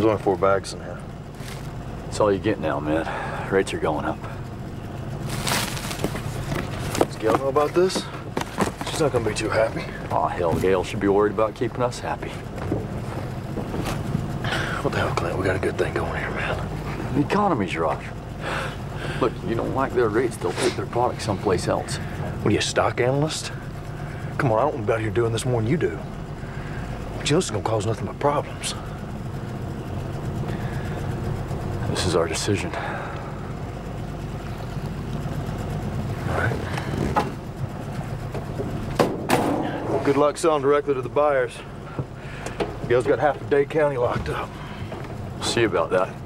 There's only four bags in here. That's all you get now, man. Rates are going up. Does Gayle know about this? She's not gonna be too happy. Aw, hell, Gayle should be worried about keeping us happy. What the hell, Clint? We got a good thing going here, man. The economy's rough. Look, you don't like their rates, they'll take their product someplace else. What are you, a stock analyst? Come on, I don't want to be out here doing this more than you do. But you know this is gonna cause nothing but problems. This is our decision. Good luck selling directly to the buyers. Gayle's got half of Dade County locked up. We'll see about that.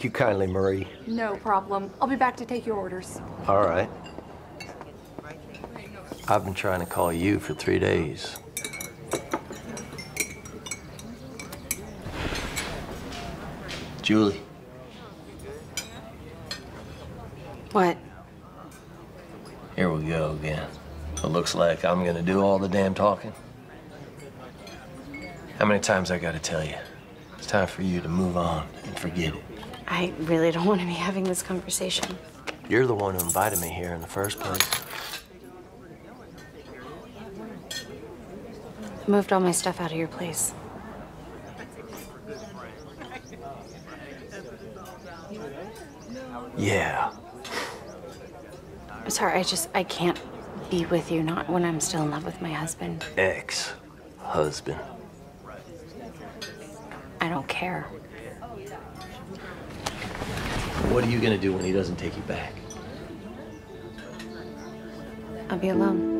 Thank you kindly, Marie. No problem. I'll be back to take your orders. All right. I've been trying to call you for three days. Julie, What? here we go again. It looks like I'm gonna do all the damn talking. How many times I gotta tell you? It's time for you to move on and forget it. I really don't want to be having this conversation. You're the one who invited me here in the first place. I moved all my stuff out of your place. Yeah. I'm sorry, I just, I can't be with you, not when I'm still in love with my husband. Ex husband. I don't care. What are you going to do when he doesn't take you back? I'll be alone.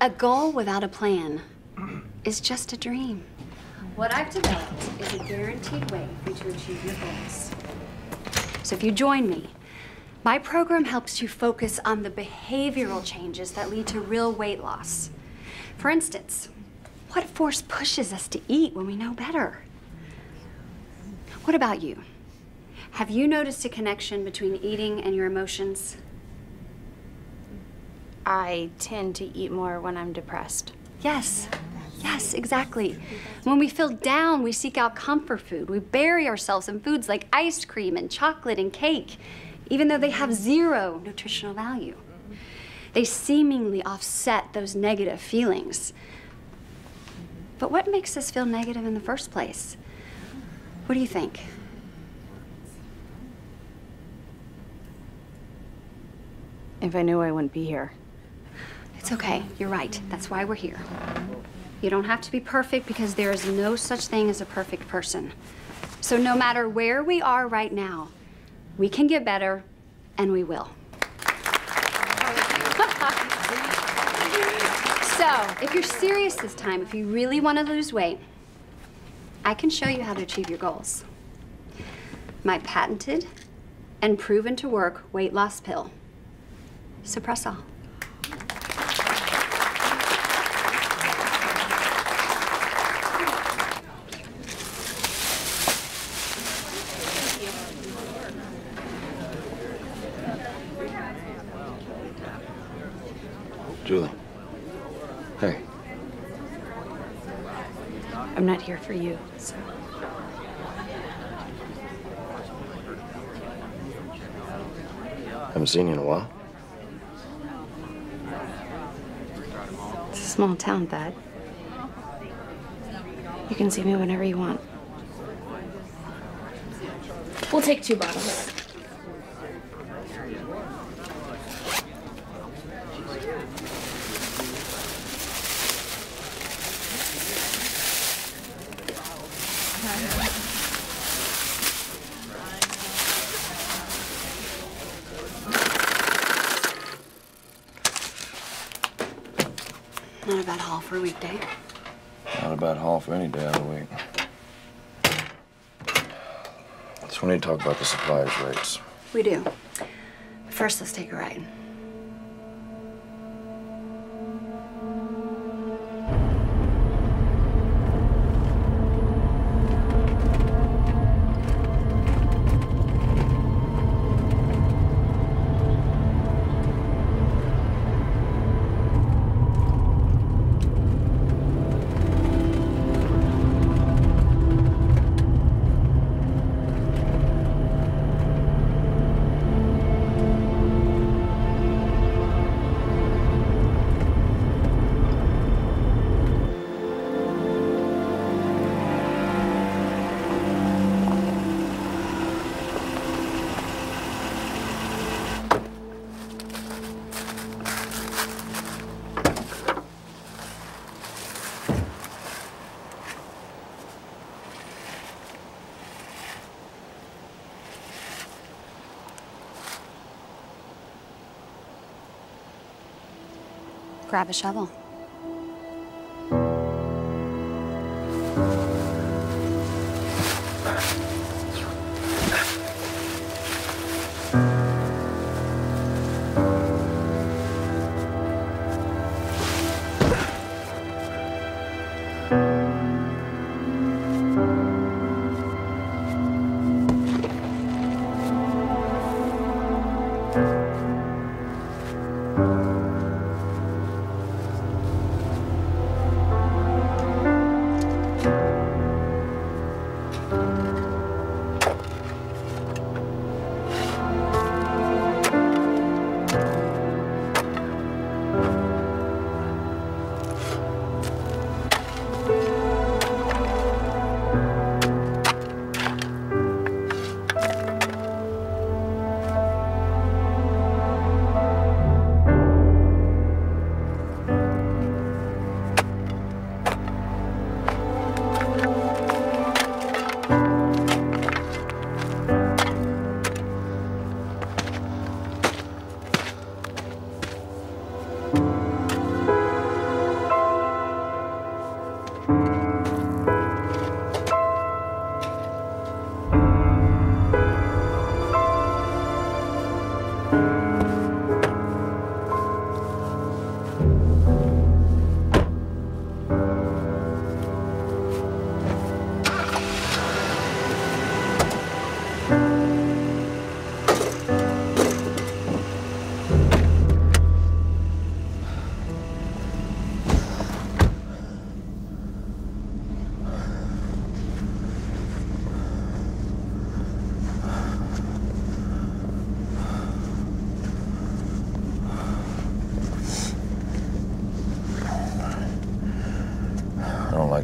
A goal without a plan is just a dream. What I've developed is a guaranteed way for you to achieve your goals. So if you join me, my program helps you focus on the behavioral changes that lead to real weight loss. For instance, what force pushes us to eat when we know better? What about you? Have you noticed a connection between eating and your emotions? I tend to eat more when I'm depressed. Yes, yes, exactly. When we feel down, we seek out comfort food. We bury ourselves in foods like ice cream and chocolate and cake, even though they have zero nutritional value. They seemingly offset those negative feelings. But what makes us feel negative in the first place? What do you think? If I knew I wouldn't be here. It's okay. You're right. That's why we're here. You don't have to be perfect because there is no such thing as a perfect person. So no matter where we are right now, we can get better and we will. so, if you're serious this time, if you really want to lose weight, I can show you how to achieve your goals. My patented and proven to work weight loss pill, Suppressol. Julie. Hey. I'm not here for you, so. Haven't seen you in a while. It's a small town, Thad. You can see me whenever you want. We'll take two bottles. For a weekday. Not a bad haul for any day of the week. So we need to talk about the suppliers rates. We do. First, let's take a ride. Grab a shovel.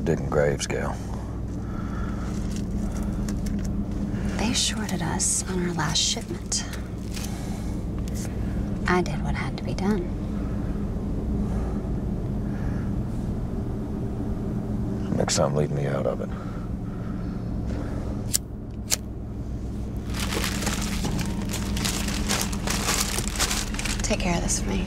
Digging graves, Gayle. They shorted us on our last shipment. I did what had to be done. Next time, leave me out of it. Take care of this for me.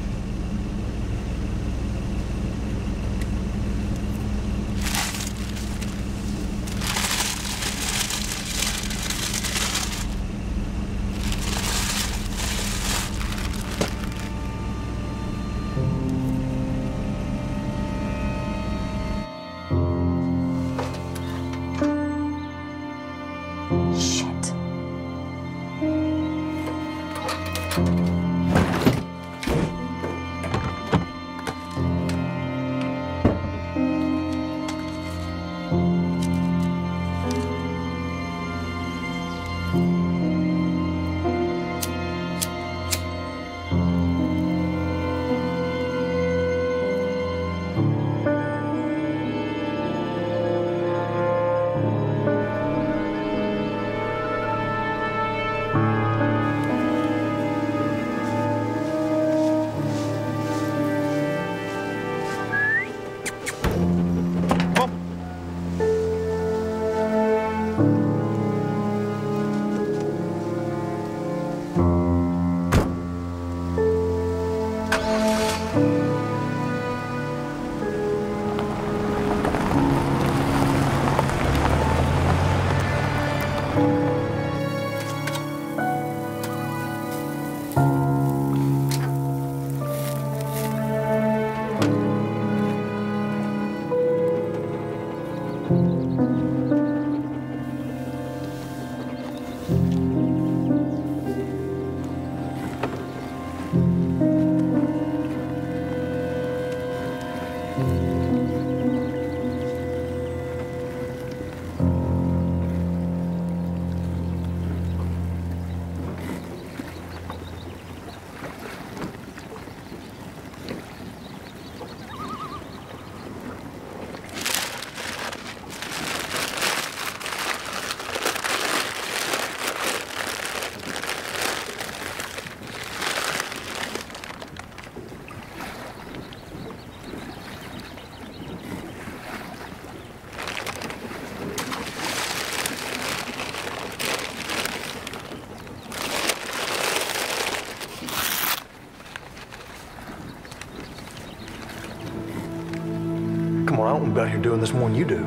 Come on, I don't want to be out here doing this more than you do.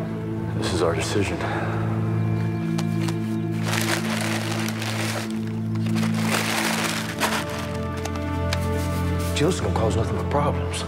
This is our decision. Jill's gonna cause nothing but problems.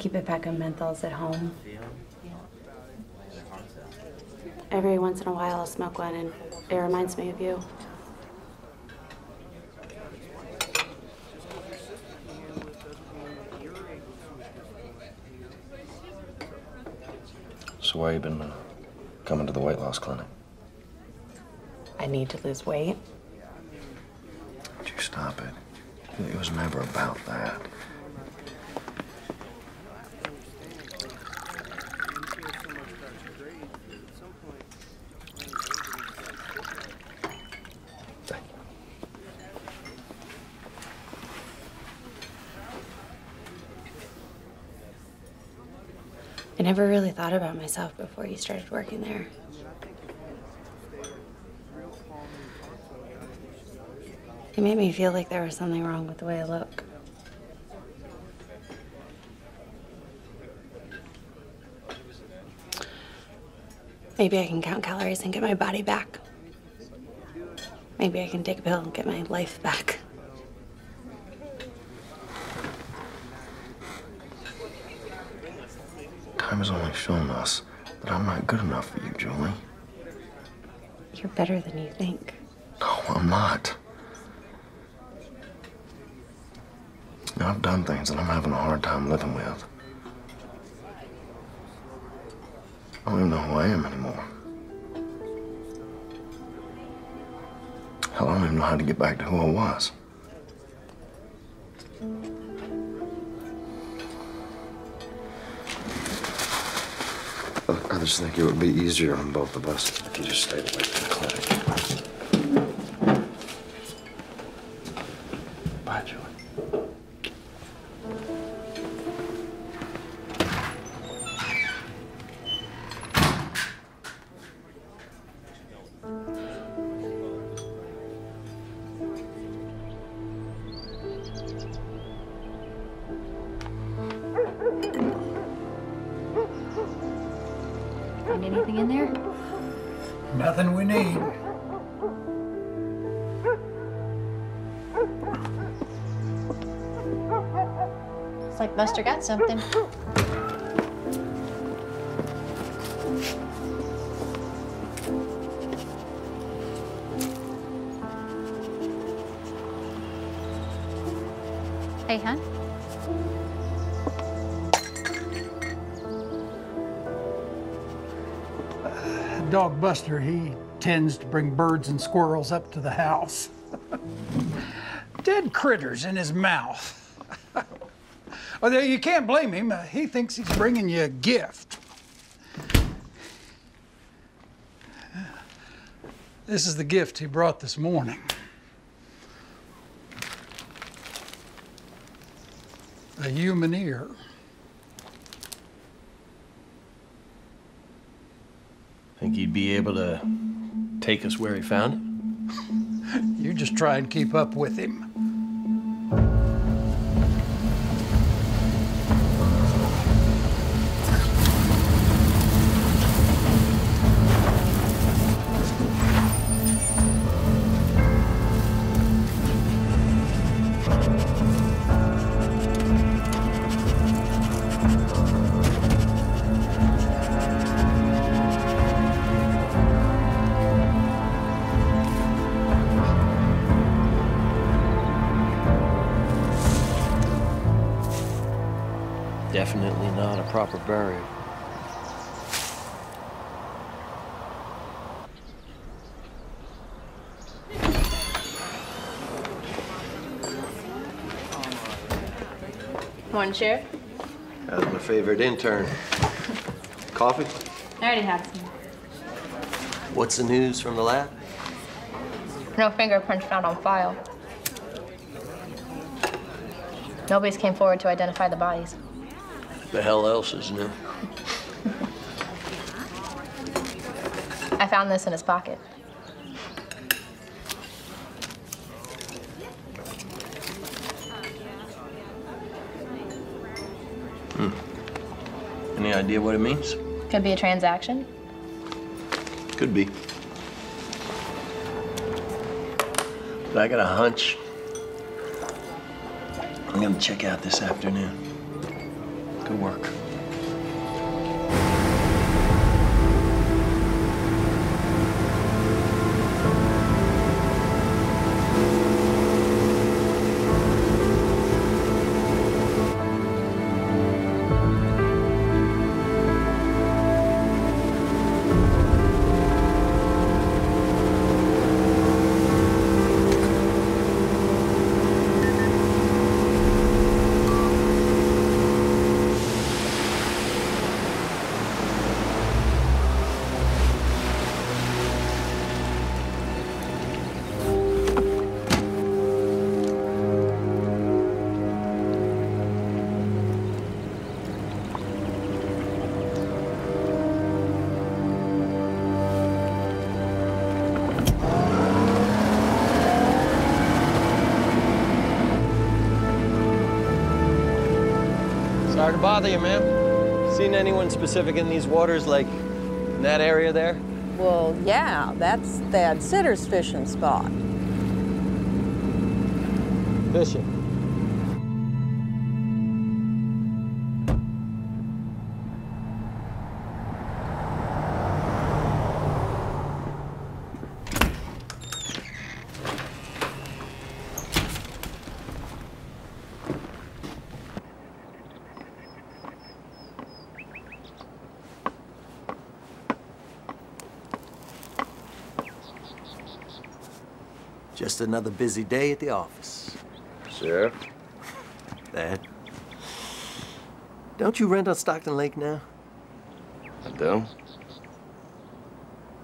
Keep a pack of menthols at home. Every once in a while, I'll smoke one, and it reminds me of you. So why you been uh, coming to the weight loss clinic? I need to lose weight. thought about myself before you started working there. It made me feel like there was something wrong with the way I look. Maybe I can count calories and get my body back. Maybe I can take a pill and get my life back. I'm not good enough for you, Julie. You're better than you think. No, I'm not. I've done things that I'm having a hard time living with. I don't even know who I am anymore. Hell, I don't even know how to get back to who I was. Just think it would be easier on both of us if you just stayed away from the clinic. Something. Hey, hon. Dog Buster, he tends to bring birds and squirrels up to the house. Dead critters in his mouth. Although you can't blame him, uh, he thinks he's bringing you a gift. This is the gift he brought this morning. A human ear. Think he'd be able to take us where he found it? You just try and keep up with him. Burial. One chair. That's my favorite intern. Coffee? I already had some. What's the news from the lab? No fingerprints found on file. Nobody's came forward to identify the bodies. The hell else is new? I found this in his pocket. Hmm. Any idea what it means? Could be a transaction. Could be. But I got a hunch. I'm gonna check out this afternoon. Work. Bother you, ma'am. Seen anyone specific in these waters, like In that area there? Well, yeah, that's Thad Sitter's fishing spot. Fishing. Just another busy day at the office. Sheriff? Thad. Don't you rent on Stockton Lake now? I do.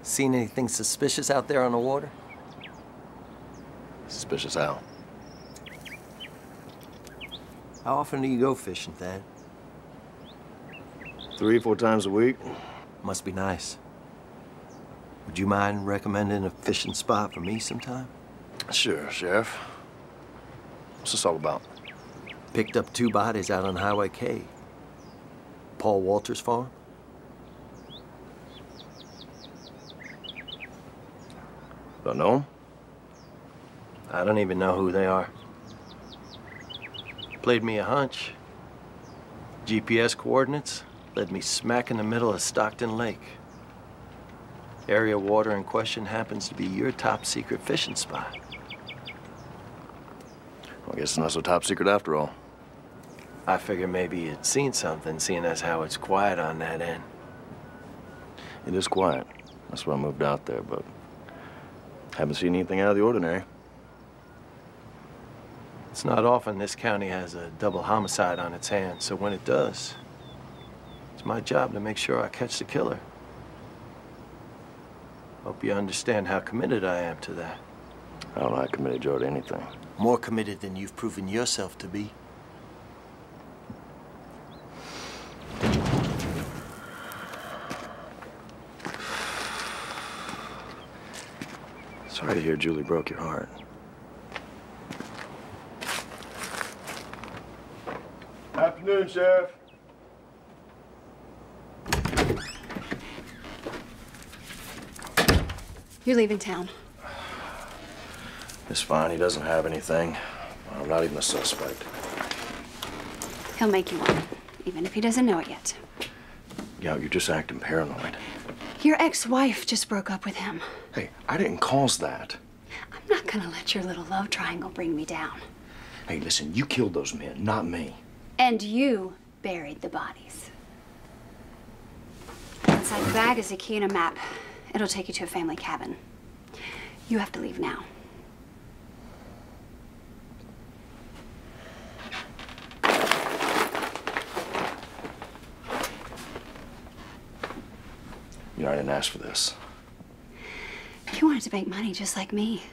Seen anything suspicious out there on the water? Suspicious how? How often do you go fishing, Thad? Three, four times a week. Must be nice. Would you mind recommending a fishing spot for me sometime? Sure, Sheriff. What's this all about? Picked up two bodies out on Highway K. Paul Walters' farm. Don't know? I don't even know who they are. Played me a hunch. GPS coordinates led me smack in the middle of Stockton Lake. Area water in question happens to be your top secret fishing spot. Guess it's not so top secret after all. I figure maybe you'd seen something, seeing as how it's quiet on that end. It is quiet. That's why I moved out there, but haven't seen anything out of the ordinary. It's not often this county has a double homicide on its hands, so when it does, it's my job to make sure I catch the killer. Hope you understand how committed I am to that. I don't know how committed you are to anything. More committed than you've proven yourself to be. Sorry to hear Julie broke your heart. Afternoon, Sheriff. You're leaving town. It's fine. He doesn't have anything. I'm not even a suspect. He'll make you one, even if he doesn't know it yet. Yeah, you're just acting paranoid. Your ex-wife just broke up with him. Hey, I didn't cause that. I'm not gonna let your little love triangle bring me down. Hey, listen, you killed those men, not me. And you buried the bodies. Inside the bag is a key and a map. It'll take you to a family cabin. You have to leave now. You know, I didn't ask for this. You wanted to make money just like me.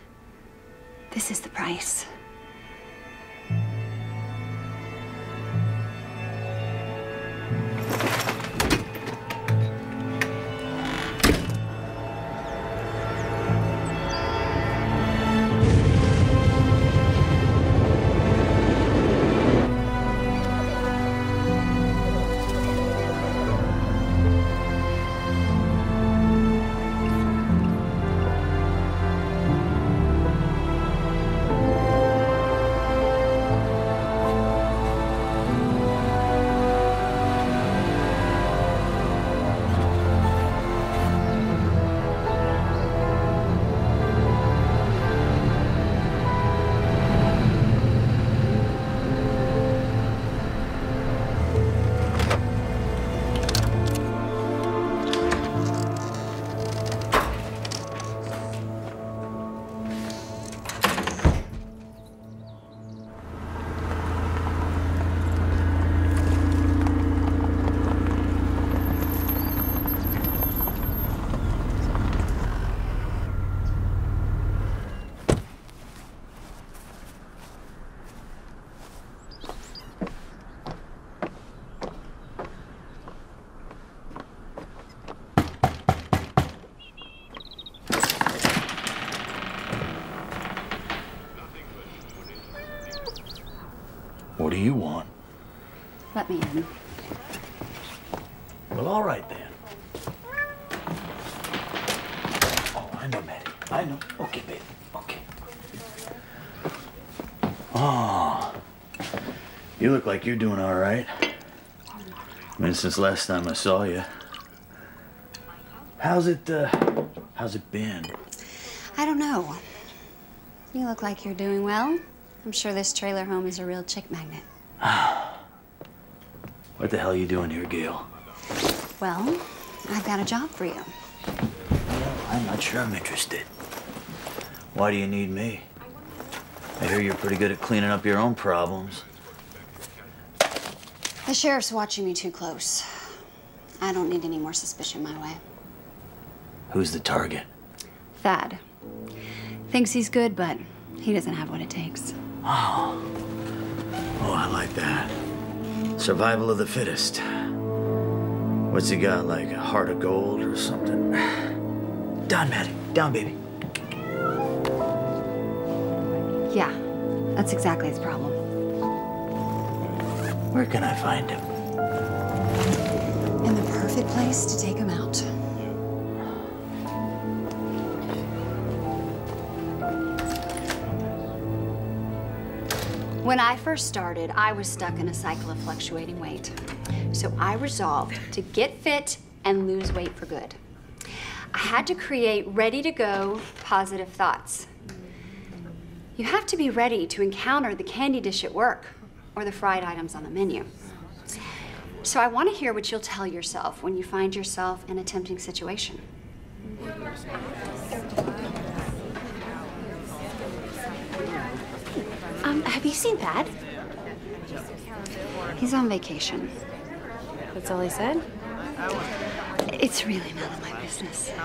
This is the price. You want? Let me in. Well, all right then. Oh, I know, Maddie. I know. Okay, baby. Okay. Oh. You look like you're doing all right. I mean, since last time I saw you. How's it, uh, how's it been? I don't know. You look like you're doing well. I'm sure this trailer home is a real chick magnet. What the hell are you doing here, Gayle? Well, I've got a job for you. I'm not sure I'm interested. Why do you need me? I hear you're pretty good at cleaning up your own problems. The sheriff's watching me too close. I don't need any more suspicion my way. Who's the target? Thad. Thinks he's good, but he doesn't have what it takes. Oh. Oh, I like that. Survival of the fittest. What's he got, like a heart of gold or something? Down, Maddie. Down, baby. Yeah, that's exactly his problem. Where can I find him? In the perfect place to take him out. When I first started, I was stuck in a cycle of fluctuating weight. So I resolved to get fit and lose weight for good. I had to create ready to go positive thoughts. You have to be ready to encounter the candy dish at work or the fried items on the menu. So I want to hear what you'll tell yourself when you find yourself in a tempting situation. Have you seen Thad? He's on vacation. That's all he said? It's really none of my business. What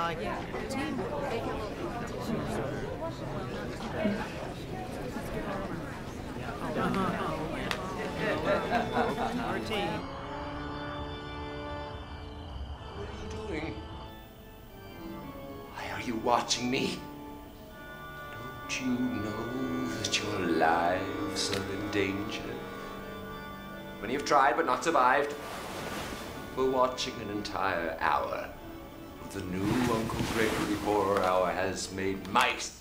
are you doing? Why are you watching me? Don't you know that your lives are in danger? When you've tried but not survived. We're watching an entire hour of the new Uncle Gregory Horror Hour has made mice.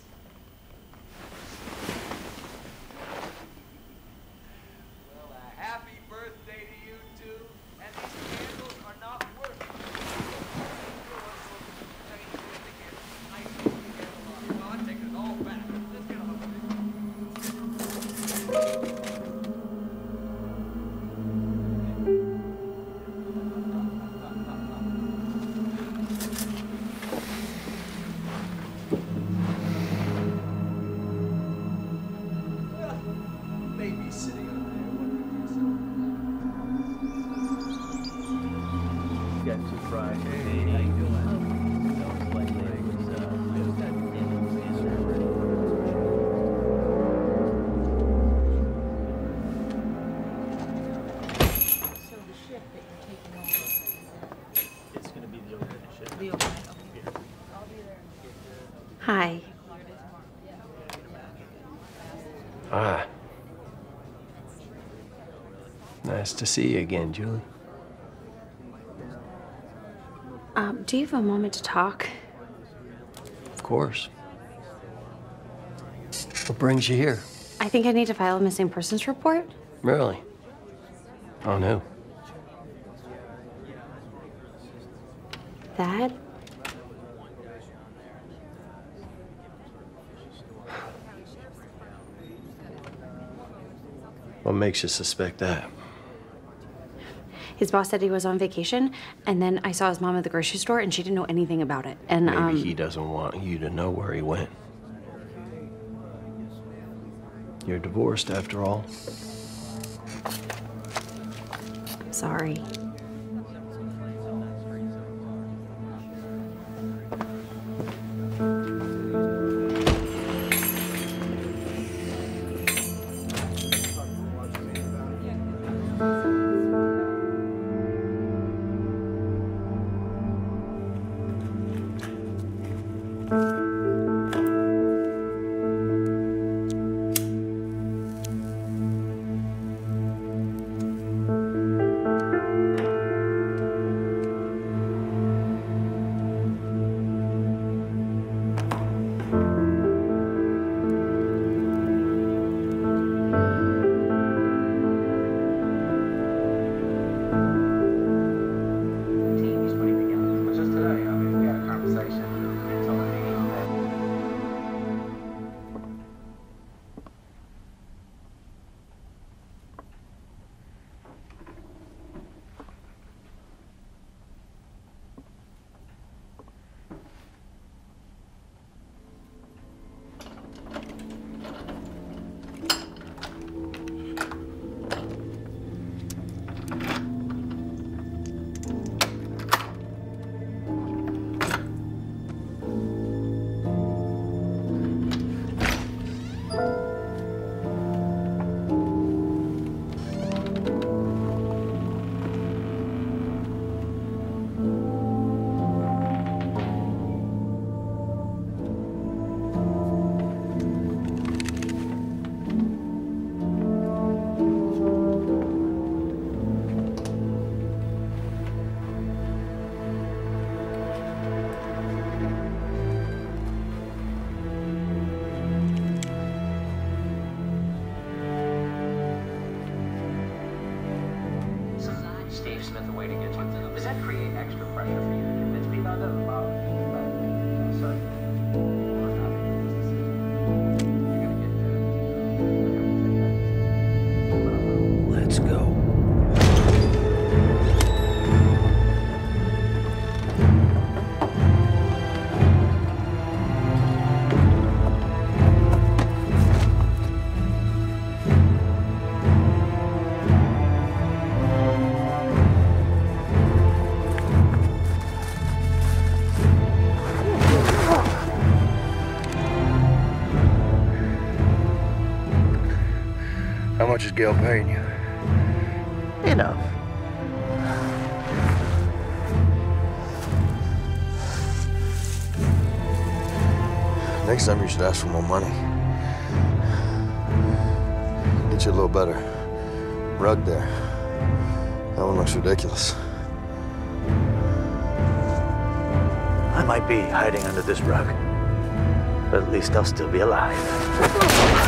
To see you again, Julie. Um, do you have a moment to talk? Of course. What brings you here? I think I need to file a missing persons report. Really? On who? Thad? What makes you suspect that? His boss said he was on vacation, and then I saw his mom at the grocery store, and she didn't know anything about it. And Maybe um, he doesn't want you to know where he went. You're divorced after all. sorry. Much is Gayle paying you? Enough. Next time you should ask for more money. Get you a little better rug there. That one looks ridiculous. I might be hiding under this rug, but at least I'll still be alive.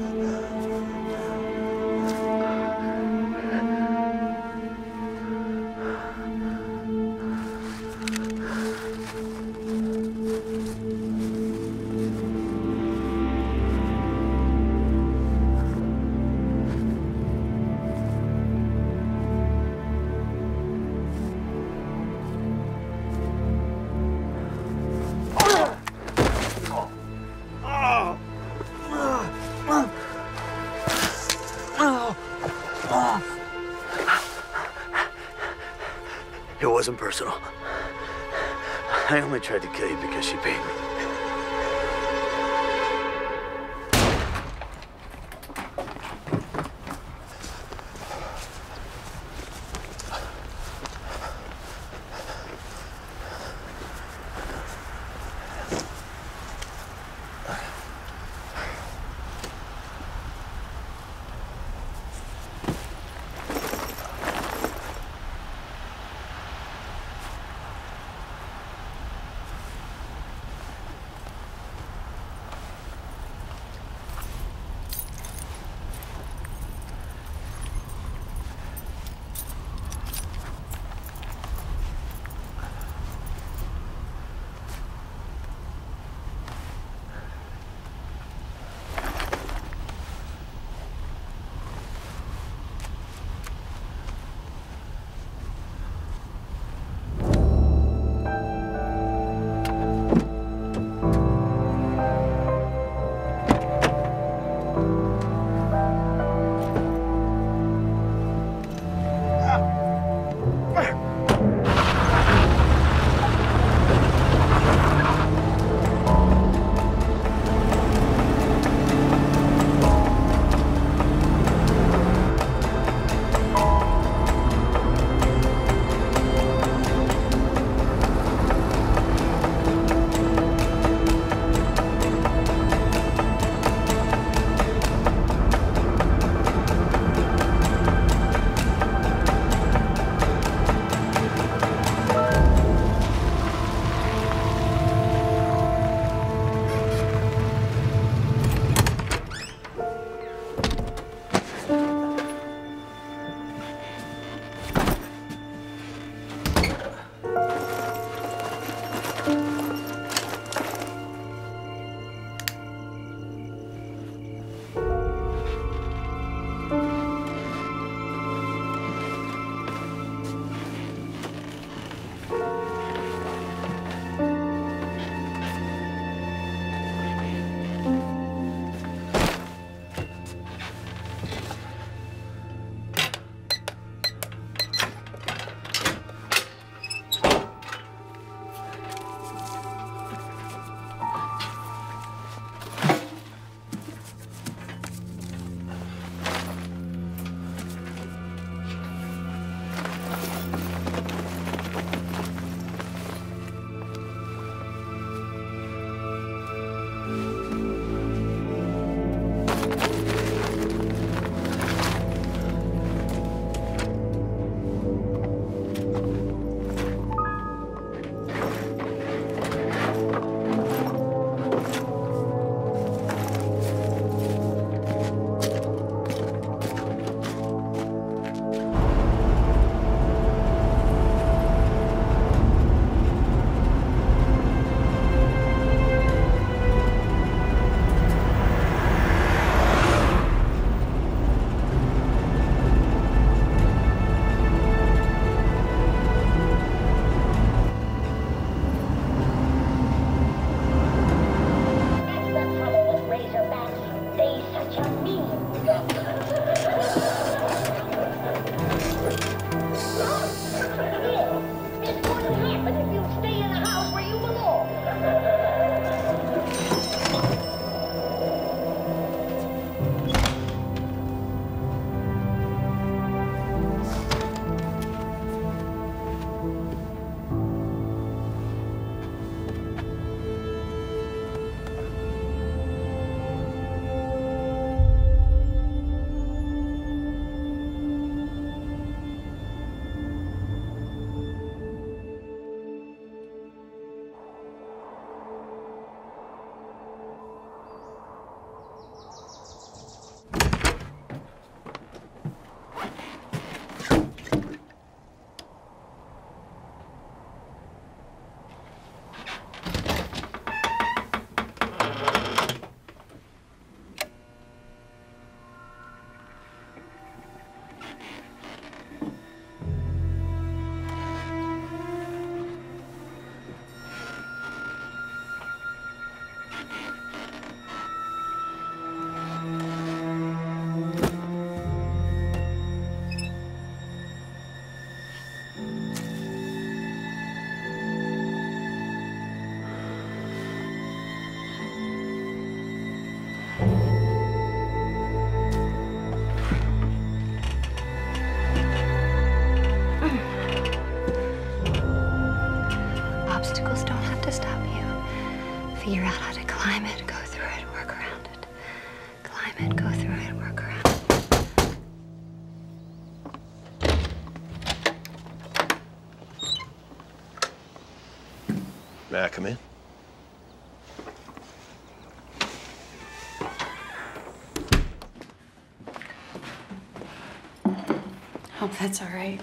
Hope that's all right.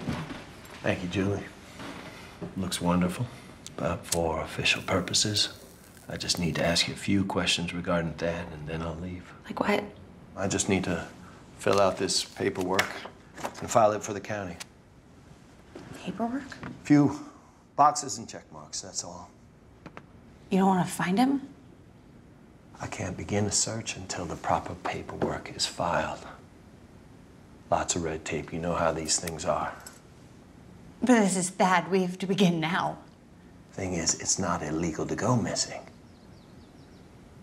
Thank you, Julie. Looks wonderful. But for official purposes, I just need to ask you a few questions regarding Thad, and then I'll leave. Like what? I just need to fill out this paperwork and file it for the county. Paperwork? A Few boxes and check marks, that's all. You don't want to find him? I can't begin a search until the proper paperwork is filed. Lots of red tape. You know how these things are. But this is bad. We have to begin now. Thing is, it's not illegal to go missing.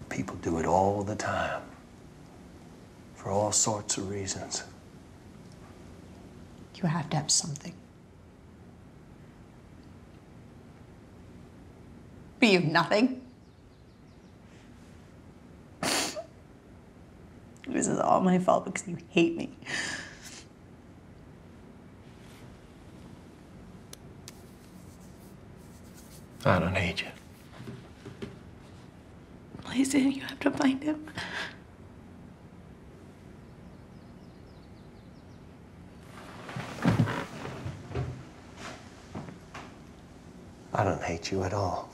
People do it all the time. For all sorts of reasons. You have to have something. But you have nothing? this is all my fault because you hate me. I don't hate you. Listen, you have to find him. I don't hate you at all.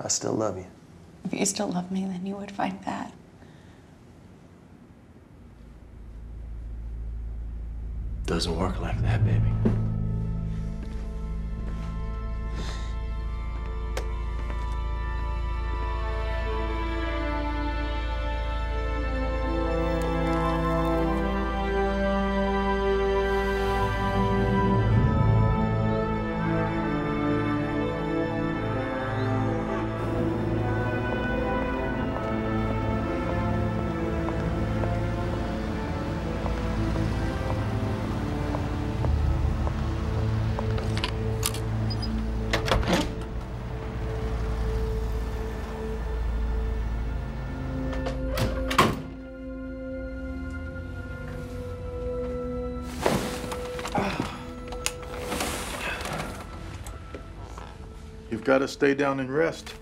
I still love you. If you still love me, then you would find Thad. Doesn't work like that, baby. Got to stay down and rest.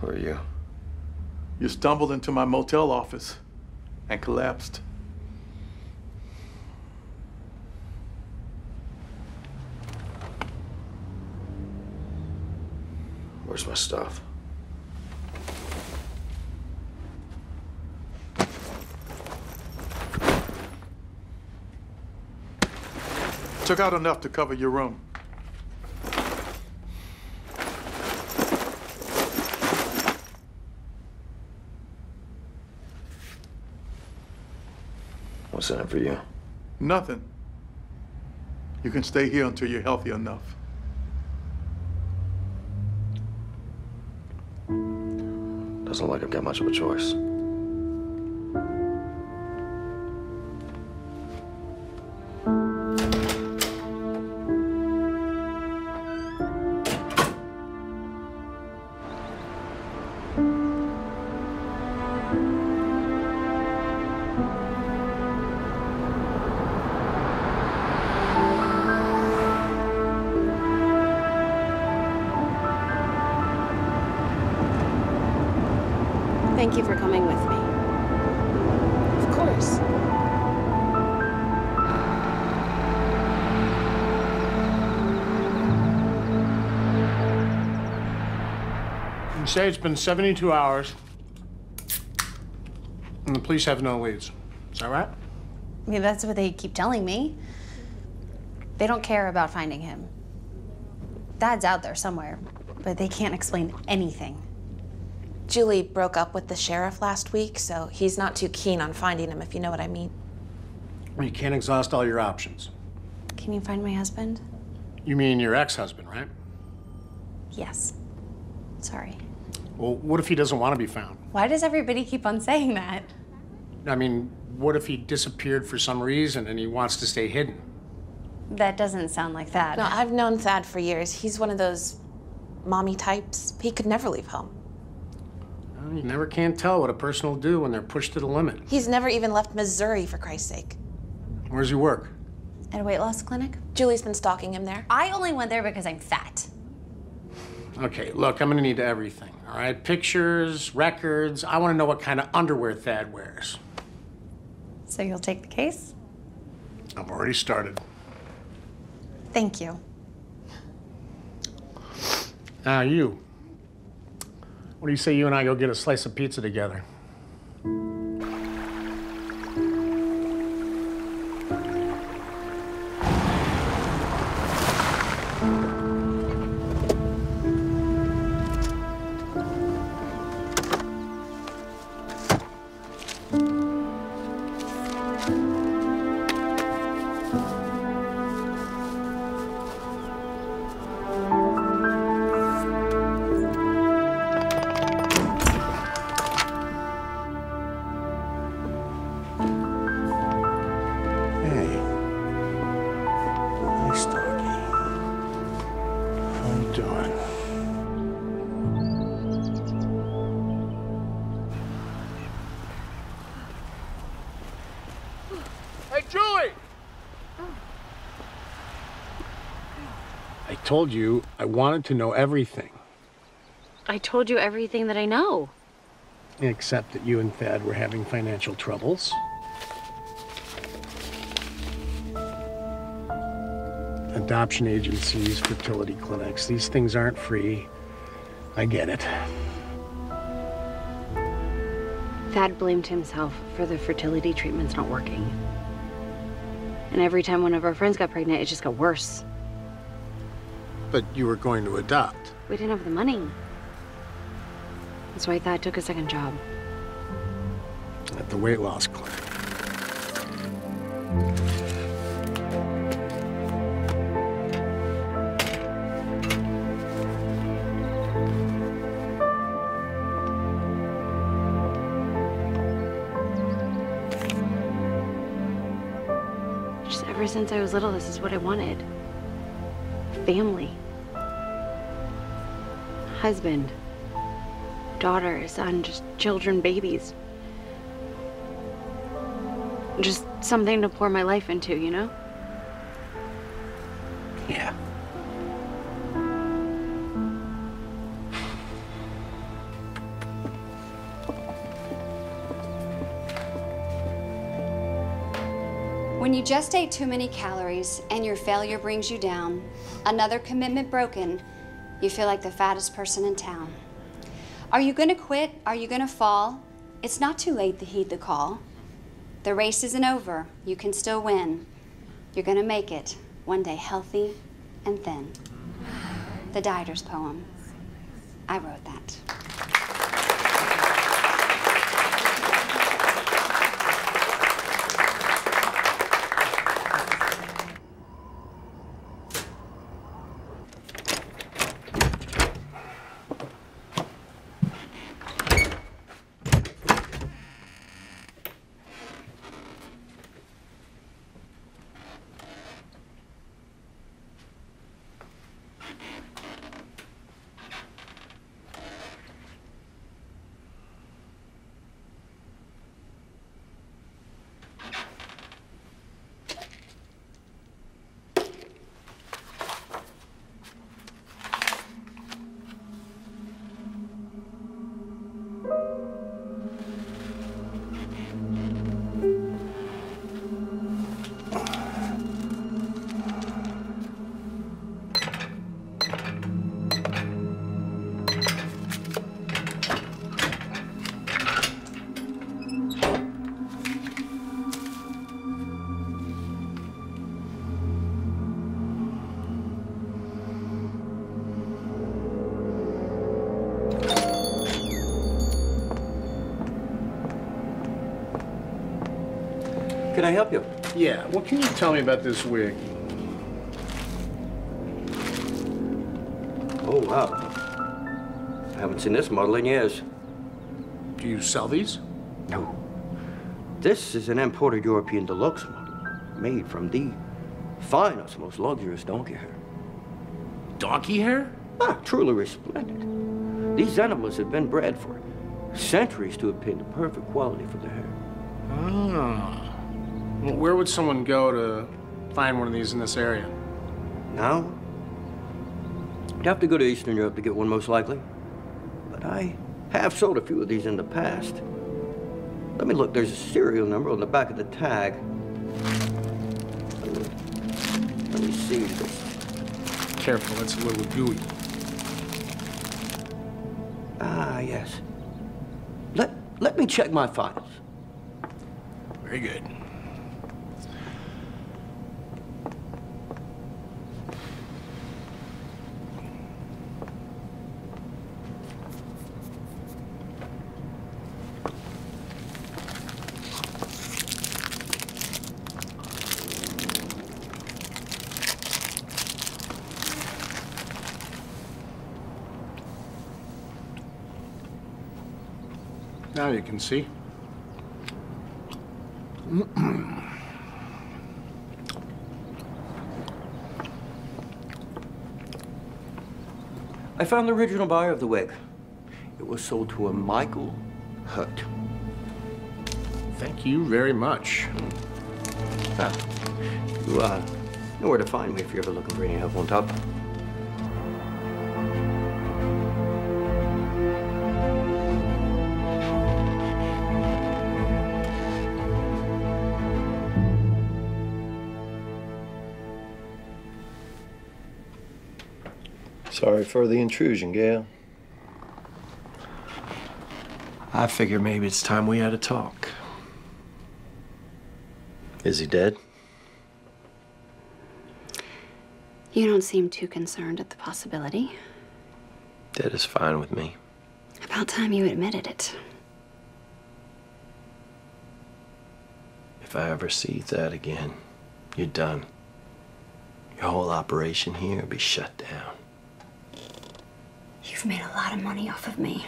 Who are you? You stumbled into my motel office and collapsed. Where's my stuff? Took out enough to cover your room. What's in it for you? Nothing. You can stay here until you're healthy enough. Doesn't look like I've got much of a choice. Say it's been 72 hours, and the police have no leads. Is that right? I mean, that's what they keep telling me. They don't care about finding him. Thad's out there somewhere, but they can't explain anything. Julie broke up with the sheriff last week, so he's not too keen on finding him, if you know what I mean. You can't exhaust all your options. Can you find my husband? You mean your ex-husband, right? Yes. Sorry. Well, what if he doesn't want to be found? Why does everybody keep on saying that? I mean, what if he disappeared for some reason and he wants to stay hidden? That doesn't sound like Thad. No, I've known Thad for years. He's one of those mommy types. He could never leave home. Well, you never can tell what a person will do when they're pushed to the limit. He's never even left Missouri, for Christ's sake. Where's he work? At a weight loss clinic? Julie's been stalking him there. I only went there because I'm fat. Okay, look, I'm gonna need everything, all right? Pictures, records. I wanna know what kind of underwear Thad wears. So you'll take the case? I've already started. Thank you. Now, you. What do you say you and I go get a slice of pizza together? Told you I wanted to know everything, I told you everything that I know. except that you and Thad were having financial troubles. Adoption agencies, fertility clinics, these things aren't free. I get it. Thad blamed himself for the fertility treatments not working. And every time one of our friends got pregnant, it just got worse. But you were going to adopt. We didn't have the money. That's why I thought I took a second job. At the weight loss clinic. Just ever since I was little, this is what I wanted. Husband. Daughter, son, just children, babies. Just something to pour my life into, you know? Yeah. When you just ate too many calories and your failure brings you down, another commitment broken, you feel like the fattest person in town. Are you gonna quit? Are you gonna fall? It's not too late to heed the call. The race isn't over. You can still win. You're gonna make it one day healthy and thin. The Dieters poem. I wrote that. Can I help you? Yeah. What can you tell me about this wig? Oh, wow. I haven't seen this model in years. Do you sell these? No. This is an imported European deluxe model, made from the finest, most luxurious donkey hair. Donkey hair? Ah, truly resplendent. These animals have been bred for centuries to obtain the perfect quality for their hair. Ah. Where would someone go to find one of these in this area? Now? You'd have to go to Eastern Europe to get one, most likely. But I have sold a few of these in the past. Let me look. There's a serial number on the back of the tag. Let me, let me see this. Careful, it's a little gooey. Ah, yes. Let, let me check my files. Very good. Now you can see. I found the original buyer of the wig. It was sold to a Michael Hurt. Thank you very much. Ah, you uh, know where to find me if you're ever looking for any help on top. For the intrusion, Gayle. I figure maybe it's time we had a talk. Is he dead? You don't seem too concerned at the possibility. Dead is fine with me. About time you admitted it. If I ever see that again, you're done. Your whole operation here will be shut down. You've made a lot of money off of me.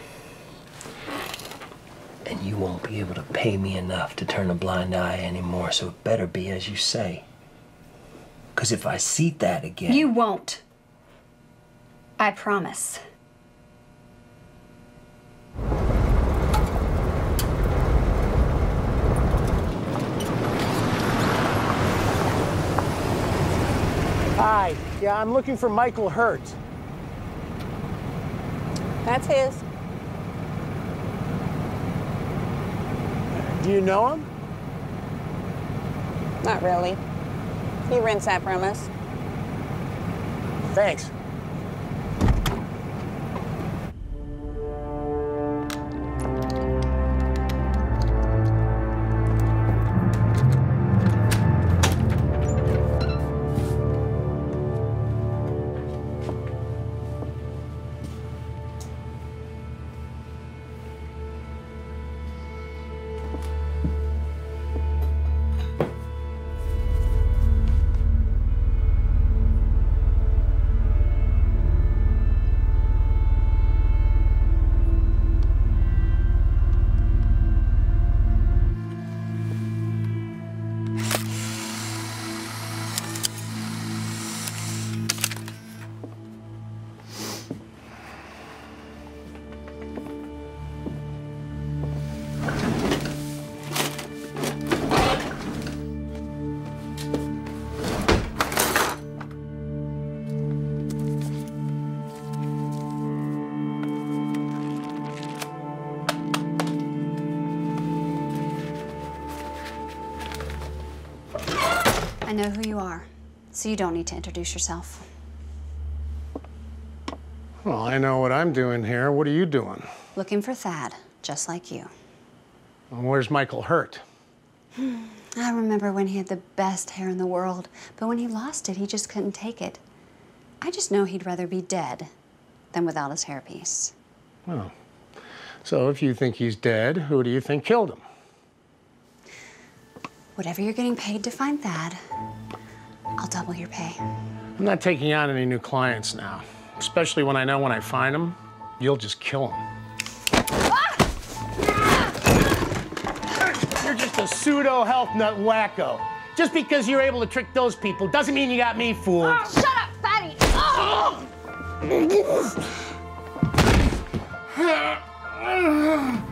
And you won't be able to pay me enough to turn a blind eye anymore, so it better be as you say. Because if I see that again. You won't. I promise. Hi. Yeah, I'm looking for Michael Hurt. That's his. Do you know him? Not really. He rents that from us. Thanks. I know who you are, so you don't need to introduce yourself. Well, I know what I'm doing here. What are you doing? Looking for Thad, just like you. Well, where's Michael Hurt? Hmm, I remember when he had the best hair in the world, but when he lost it, he just couldn't take it. I just know he'd rather be dead than without his hairpiece. Well, So if you think he's dead, who do you think killed him? Whatever you're getting paid to find Thad, I'll double your pay. I'm not taking on any new clients now, especially when I know when I find them, you'll just kill them. Ah! You're just a pseudo health nut wacko. Just because you're able to trick those people doesn't mean you got me fooled. Ah, shut up, fatty! Oh!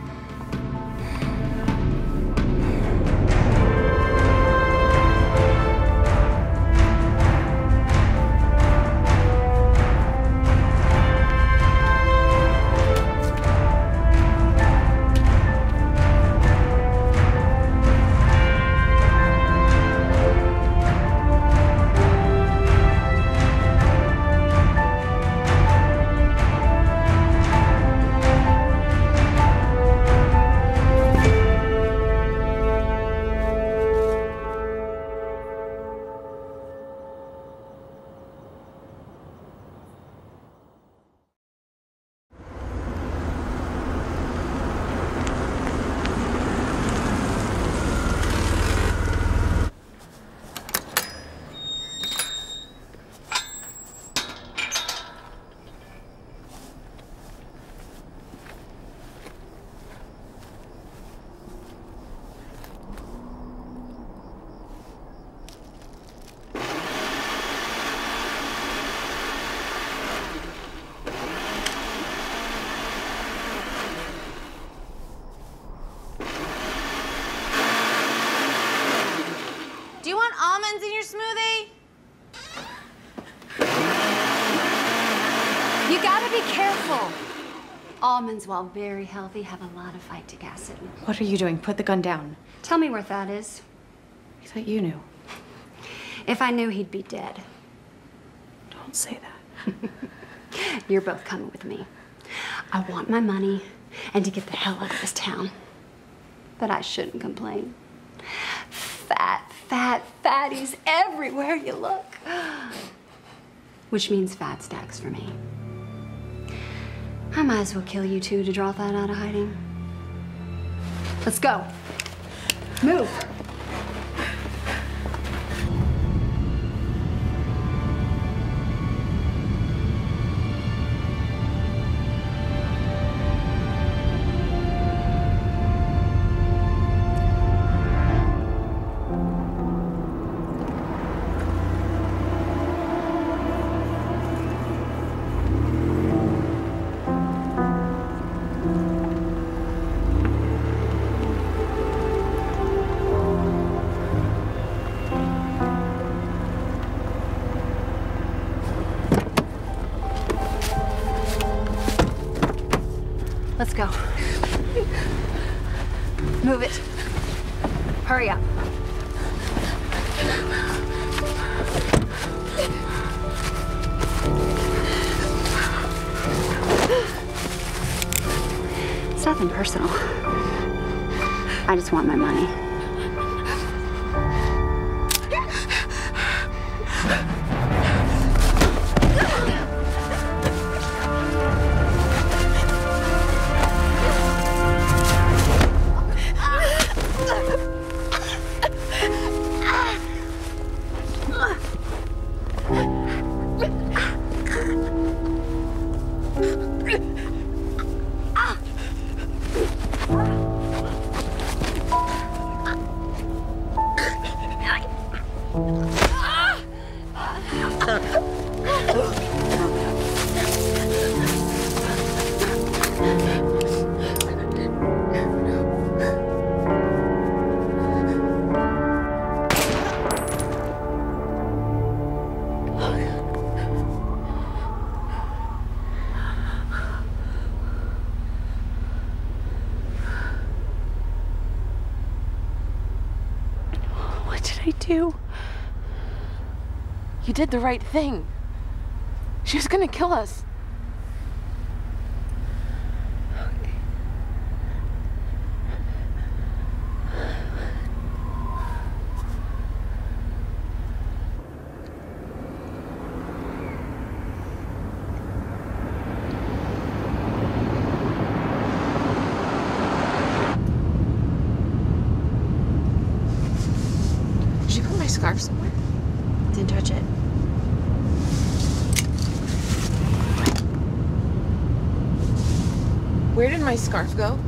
almonds in your smoothie? You gotta be careful. Almonds, while very healthy, have a lot of phytic acid. What are you doing? Put the gun down. Tell me where Thad is. I thought you knew. If I knew, he'd be dead. Don't say that. You're both coming with me. I want my money and to get the hell out of this town. But I shouldn't complain. Fat, fat, fatties everywhere you look. Which means fat stacks for me. I might as well kill you two to draw Thad out of hiding. Let's go. Move. Want my money. Did I do? You did the right thing. She was gonna kill us. Did you put my scarf somewhere? Didn't touch it. Where did my scarf go?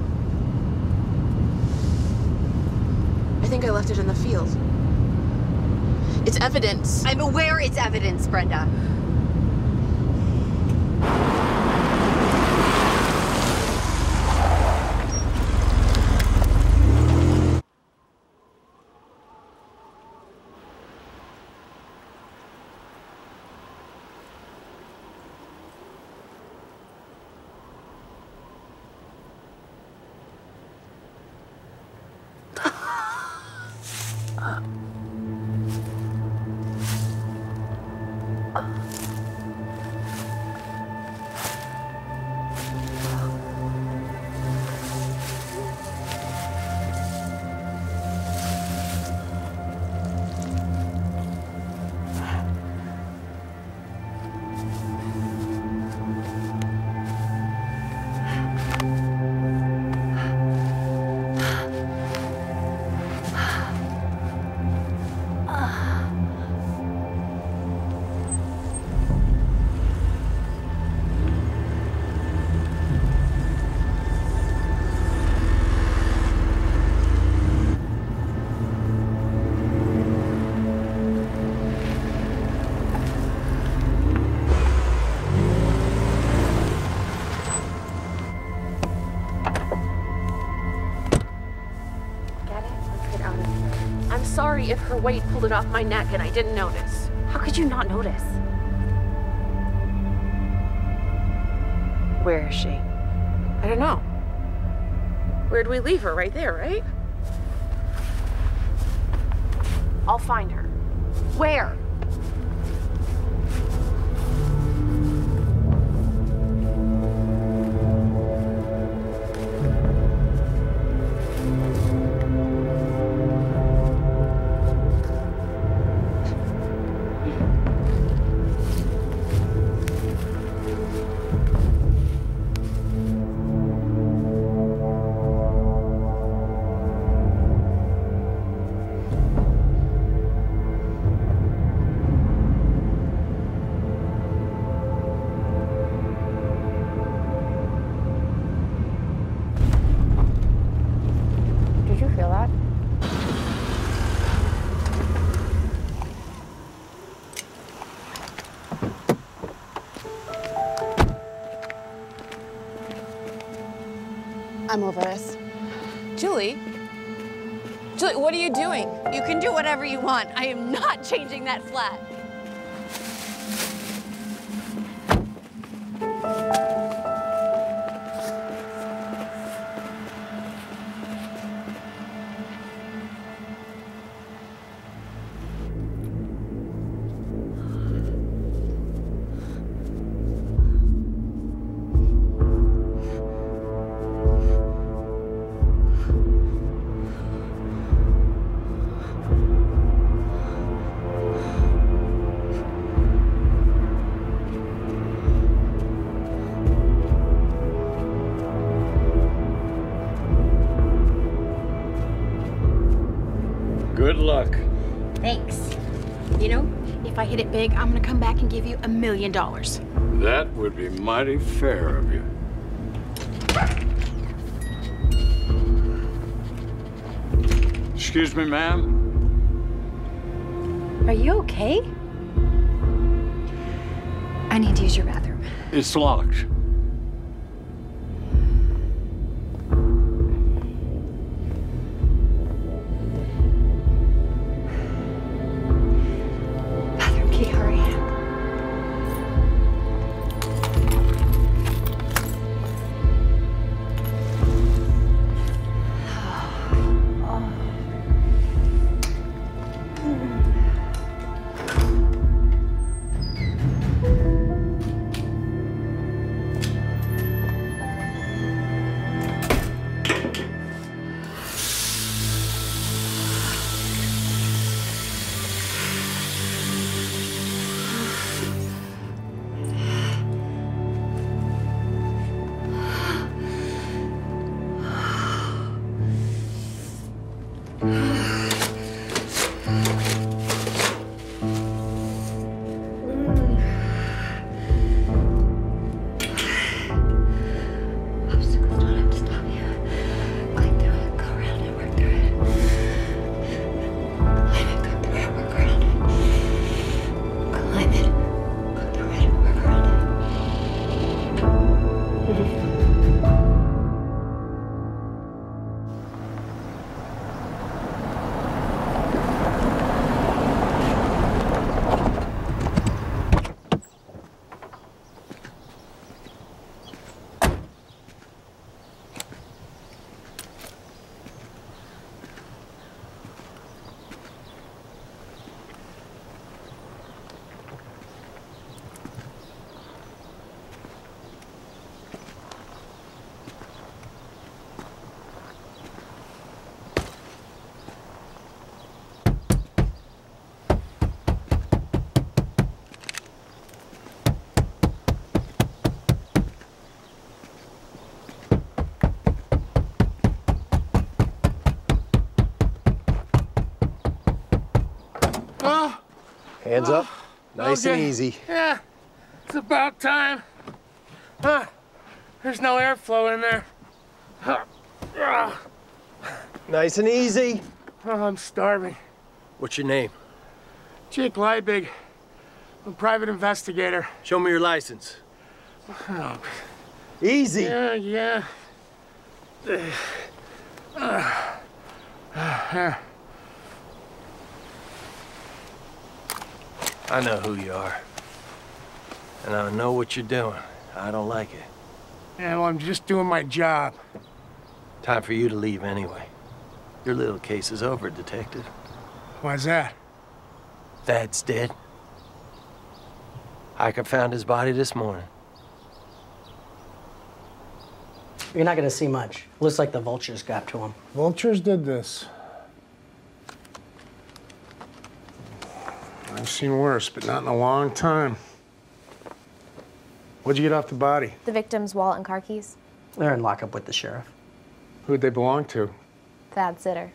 It off my neck and I didn't notice. How could you not notice? Where is she? I don't know. Where'd we leave her? Right there, right? I'll find her. I'm over this. Julie? Julie, what are you doing? You can do whatever you want. I am not changing that flat. It big, I'm gonna come back and give you a million dollars. That would be mighty fair of you. Excuse me, ma'am. Are you okay? I need to use your bathroom. It's locked. Hands up. Nice and easy. Yeah, it's about time. Huh, there's no airflow in there. Huh. Ah. Nice and easy. Oh, I'm starving. What's your name? Jake Liebig. I'm a private investigator. Show me your license. Oh. Easy. Yeah, yeah. Uh, uh, here. I know who you are. And I know what you're doing. I don't like it. Yeah, well, I'm just doing my job. Time for you to leave anyway. Your little case is over, Detective. Why's that? Thad's dead. Hiker found his body this morning. You're not gonna see much. Looks like the vultures got to him. Vultures did this. Seen worse, but not in a long time. What'd you get off the body? The victim's wallet and car keys. They're in lockup with the sheriff. Who'd they belong to? Thad Sitter.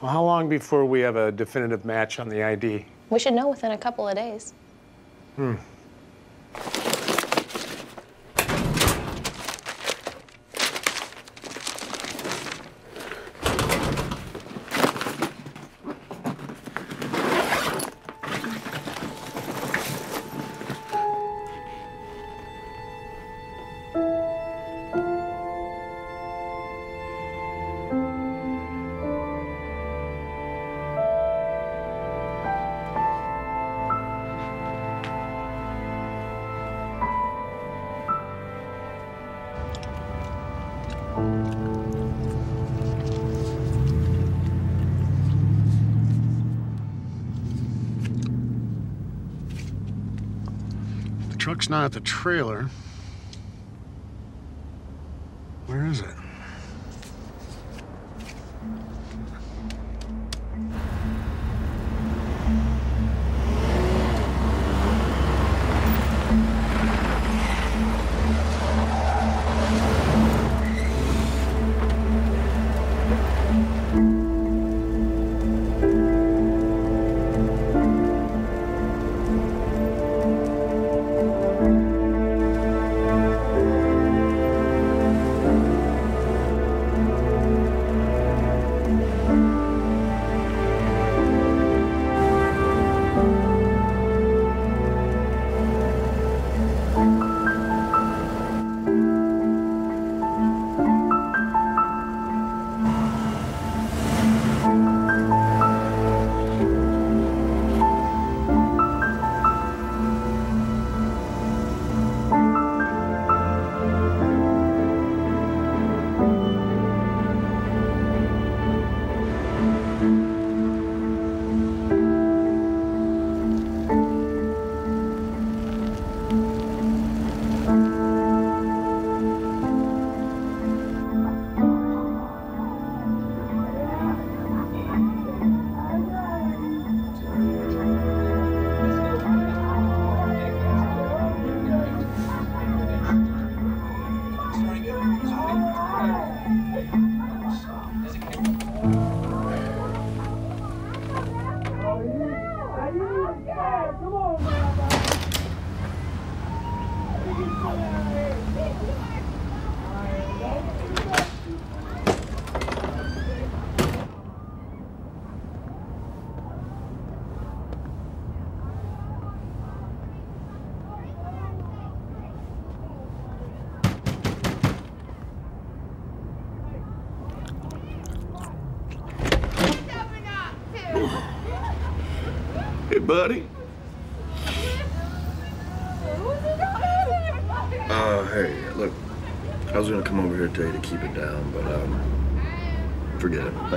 Well, how long before we have a definitive match on the ID? We should know within a couple of days. Hmm. Truck's not at the trailer.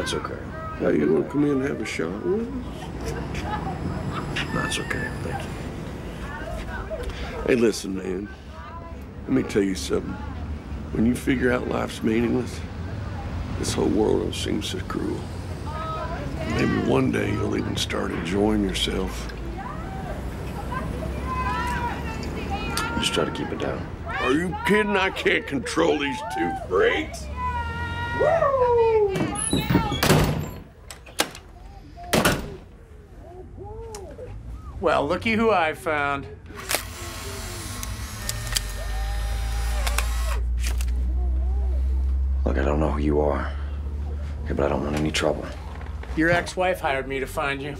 That's okay. Hey, you want to come in and have a shot with us? That's okay, thank you. Hey, listen, man. Let me tell you something. When you figure out life's meaningless, this whole world will seem so cruel. Maybe one day you'll even start enjoying yourself. Just try to keep it down. Are you kidding? I can't control these two freaks. Well, looky who I found. Look, I don't know who you are, but I don't want any trouble. Your ex-wife hired me to find you.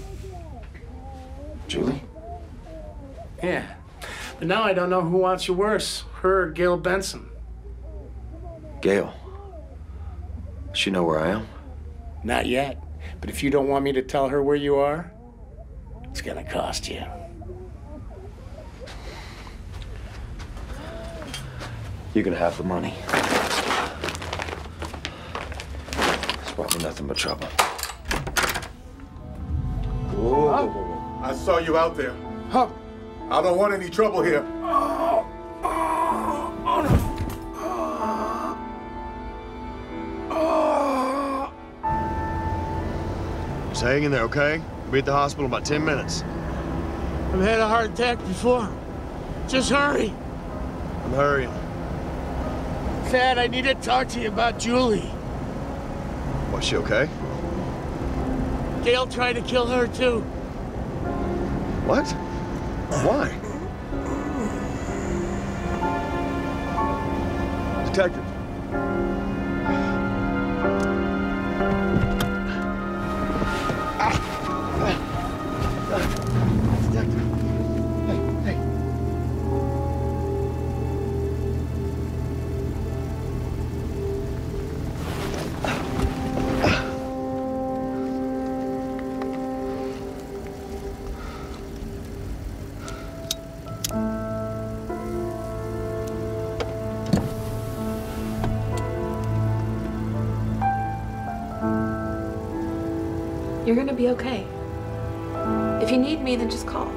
Julie? Yeah. But now I don't know who wants you worse, her or Gayle Benson. Gayle. Does she know where I am? Not yet. But if you don't want me to tell her where you are, It's gonna cost you. You can have the money. It's brought me nothing but trouble. I saw you out there. Huh? I don't want any trouble here. Just hang in there, okay? We'll be at the hospital in about 10 minutes. I've had a heart attack before. Just hurry. I'm hurrying. Thad, I need to talk to you about Julie. Was she okay? Gayle tried to kill her too. What? Why? You're gonna be okay. If you need me, then just call.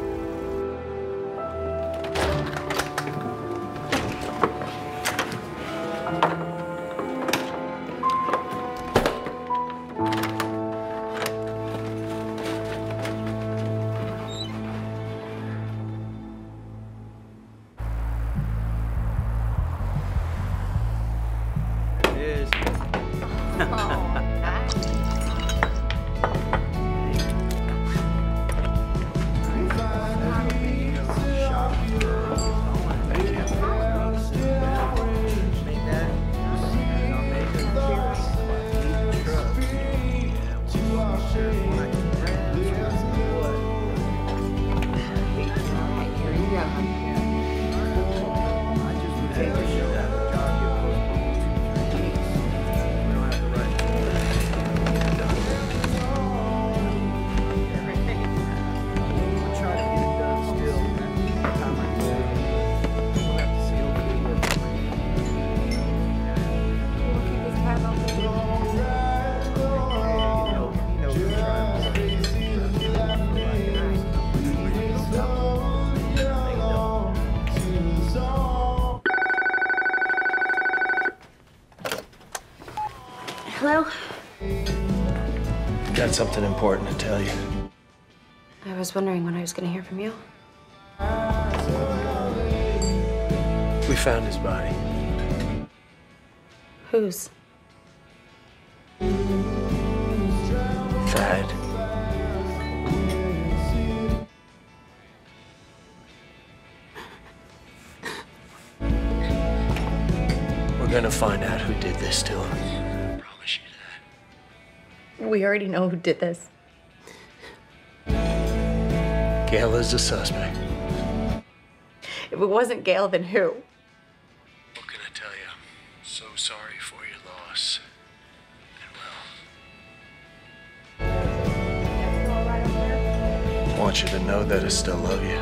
Something important to tell you. I was wondering when I was going to hear from you. We found his body. Whose? Already know who did this. Gayle is the suspect. If it wasn't Gayle, then who? What can I tell you? I'm so sorry for your loss. And well. I want you to know that I still love you.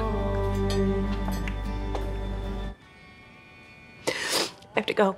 I have to go.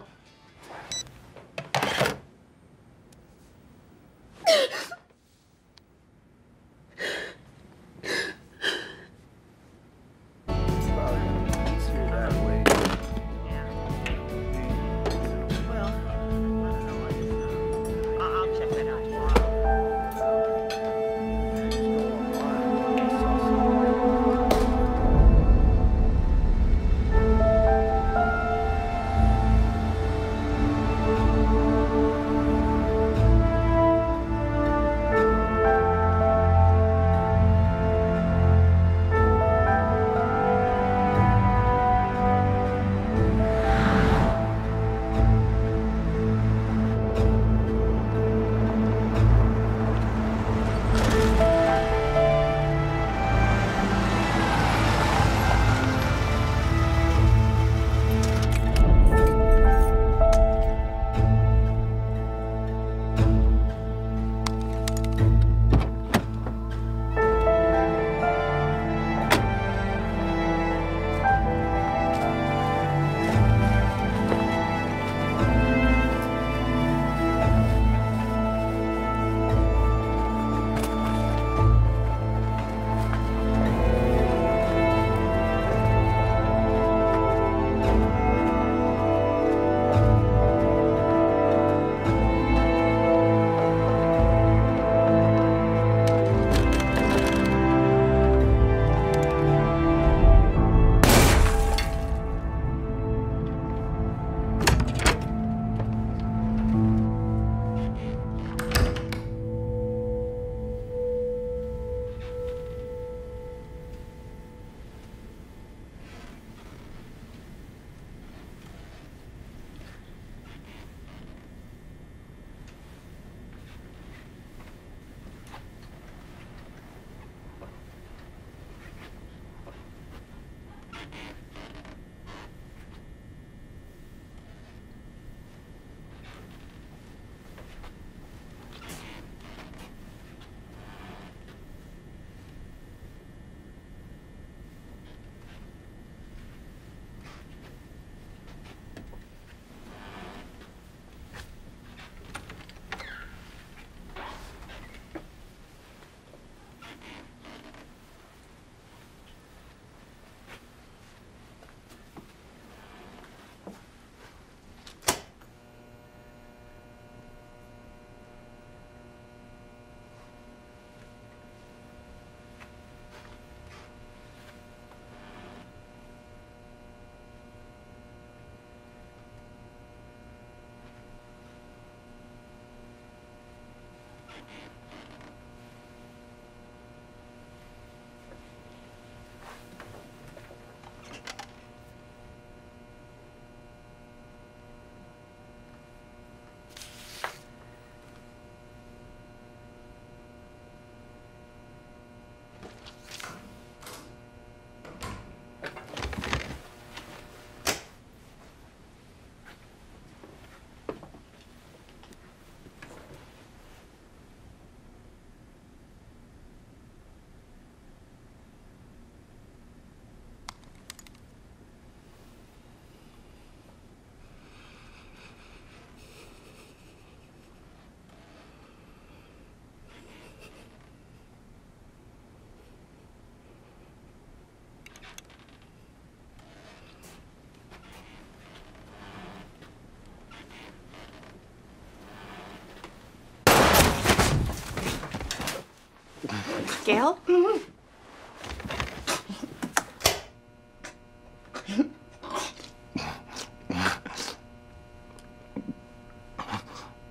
Gayle?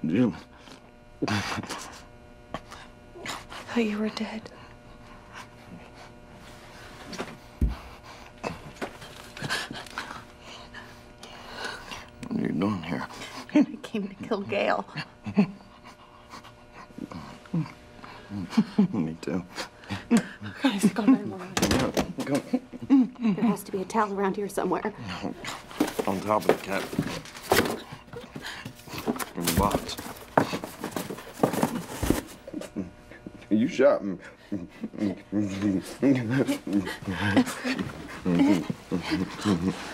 Jim. thought you were dead. What are you doing here? I came to kill Gayle. Me too. Guys, call 911. Go. There has to be a towel around here somewhere. On top of the cat. In the box. You shot me.